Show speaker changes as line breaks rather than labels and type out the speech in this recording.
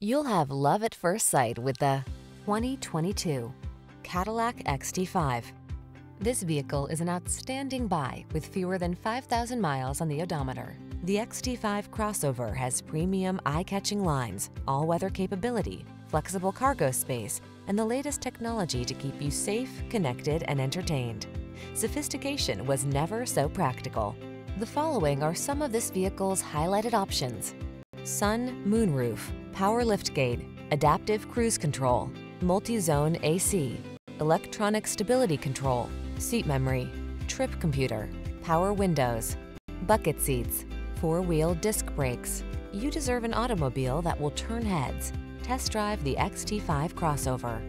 You'll have love at first sight with the 2022 Cadillac XT5. This vehicle is an outstanding buy with fewer than 5,000 miles on the odometer. The XT5 crossover has premium eye-catching lines, all-weather capability, flexible cargo space, and the latest technology to keep you safe, connected, and entertained. Sophistication was never so practical. The following are some of this vehicle's highlighted options. Sun moonroof, power liftgate, adaptive cruise control, multi-zone AC, electronic stability control, seat memory, trip computer, power windows, bucket seats, four-wheel disc brakes. You deserve an automobile that will turn heads. Test drive the XT5 crossover.